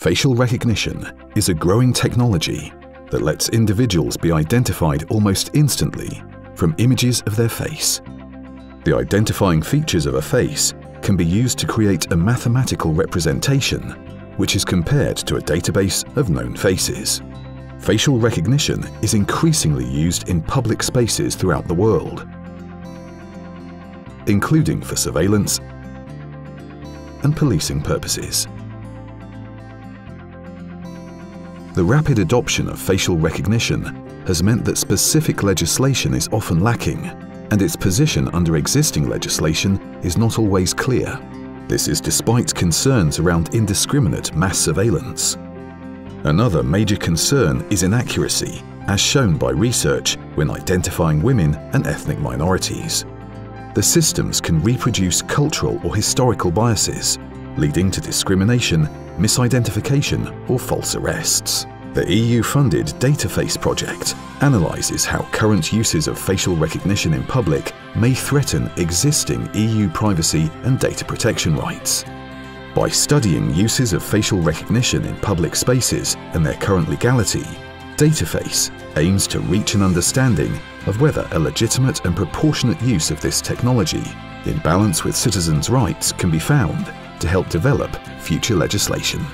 Facial recognition is a growing technology that lets individuals be identified almost instantly from images of their face. The identifying features of a face can be used to create a mathematical representation which is compared to a database of known faces. Facial recognition is increasingly used in public spaces throughout the world, including for surveillance and policing purposes. The rapid adoption of facial recognition has meant that specific legislation is often lacking and its position under existing legislation is not always clear. This is despite concerns around indiscriminate mass surveillance. Another major concern is inaccuracy, as shown by research when identifying women and ethnic minorities. The systems can reproduce cultural or historical biases, leading to discrimination, misidentification or false arrests. The EU-funded DataFace project analyses how current uses of facial recognition in public may threaten existing EU privacy and data protection rights. By studying uses of facial recognition in public spaces and their current legality, DataFace aims to reach an understanding of whether a legitimate and proportionate use of this technology in balance with citizens' rights can be found to help develop future legislation.